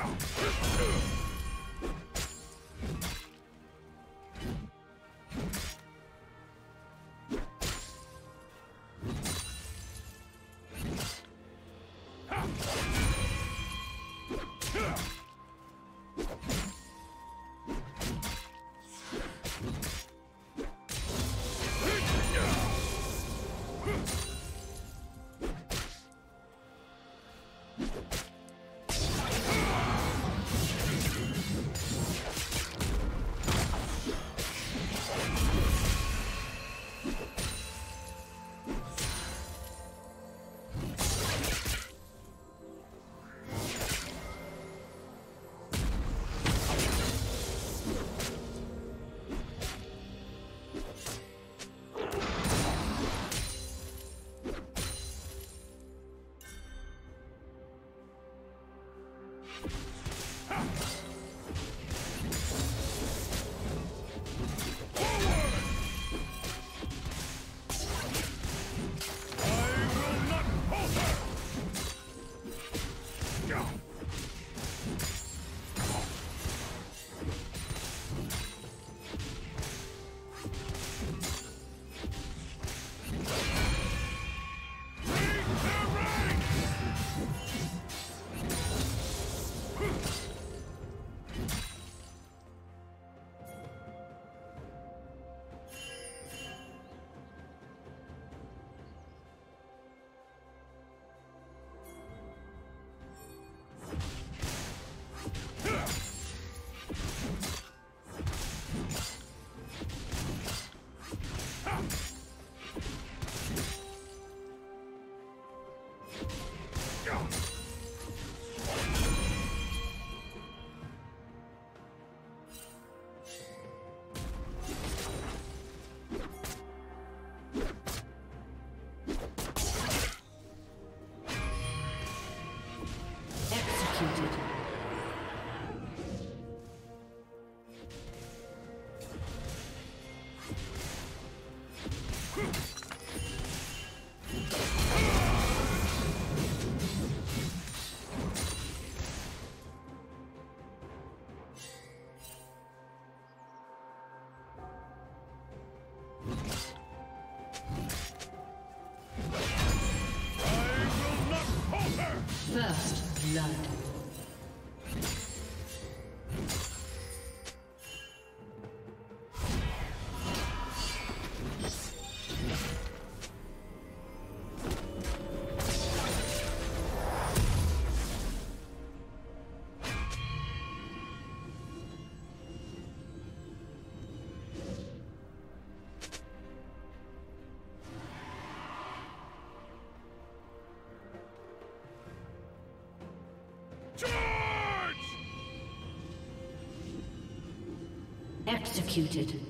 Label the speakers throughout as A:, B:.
A: Yeah. First blood. Executed.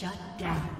A: Shut down.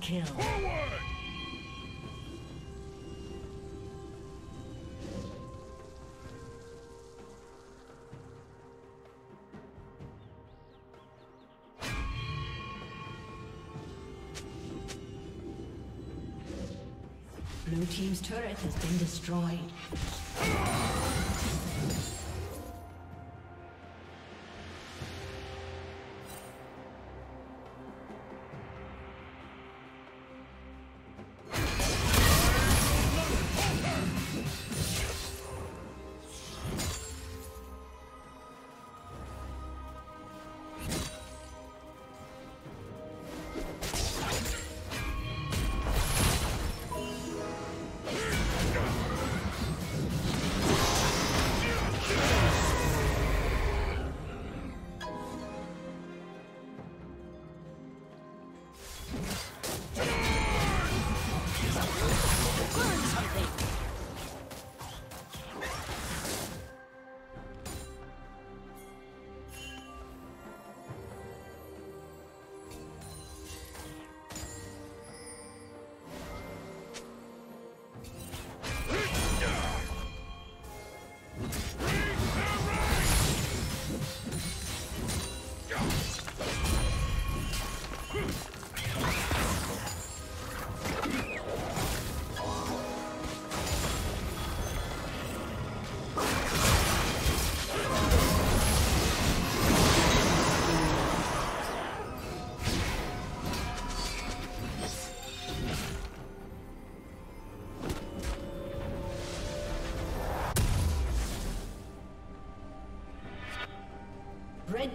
A: kill. Forward! Blue team's turret has been destroyed.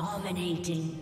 A: Dominating.